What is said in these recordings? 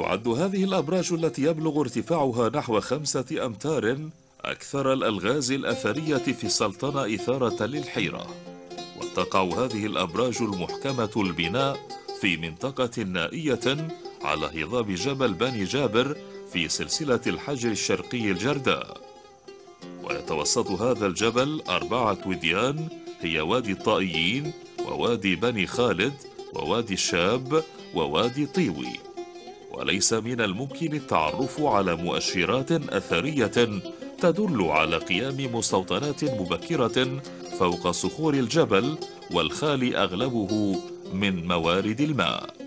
تعد هذه الأبراج التي يبلغ ارتفاعها نحو خمسة أمتار أكثر الألغاز الأثرية في السلطنة إثارة للحيرة. وتقع هذه الأبراج المحكمة البناء في منطقة نائية على هضاب جبل بني جابر في سلسلة الحجر الشرقي الجرداء. ويتوسط هذا الجبل أربعة وديان هي وادي الطائيين ووادي بني خالد ووادي الشاب ووادي طيوي. وليس من الممكن التعرف على مؤشرات أثرية تدل على قيام مستوطنات مبكرة فوق صخور الجبل والخالي أغلبه من موارد الماء.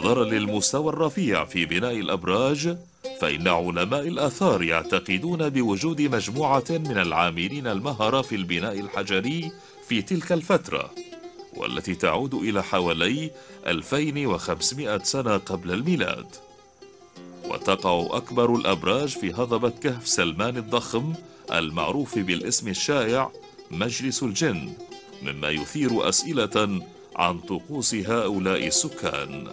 ونظرا للمستوى الرفيع في بناء الأبراج فإن علماء الآثار يعتقدون بوجود مجموعة من العاملين المهرة في البناء الحجري في تلك الفترة والتي تعود إلى حوالي 2500 سنة قبل الميلاد. وتقع أكبر الأبراج في هضبة كهف سلمان الضخم المعروف بالاسم الشائع مجلس الجن مما يثير أسئلة عن طقوس هؤلاء السكان.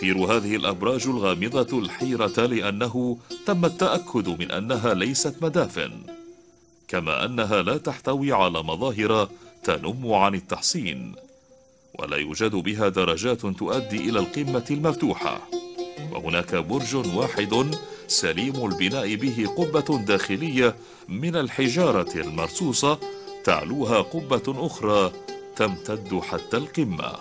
وتثير هذه الأبراج الغامضة الحيرة لأنه تم التأكد من أنها ليست مدافن كما أنها لا تحتوي على مظاهر تنم عن التحصين ولا يوجد بها درجات تؤدي إلى القمة المفتوحة وهناك برج واحد سليم البناء به قبة داخلية من الحجارة المرصوصة تعلوها قبة أخرى تمتد حتى القمة.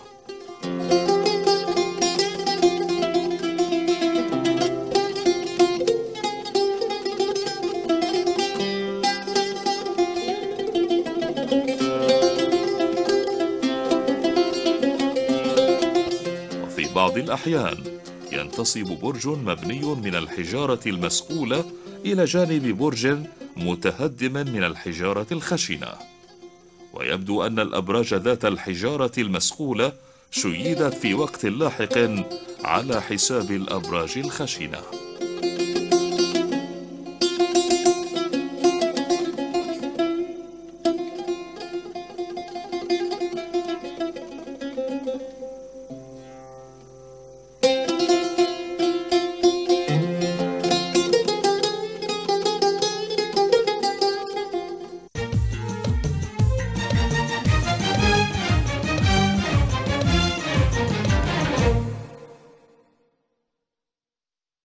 وفي بعض الأحيان. ينتصب برج مبني من الحجارة المسقولة إلى جانب برج متهدم من الحجارة الخشنة. ويبدو أن الأبراج ذات الحجارة المسقولة شيدت في وقت لاحق على حساب الأبراج الخشنة.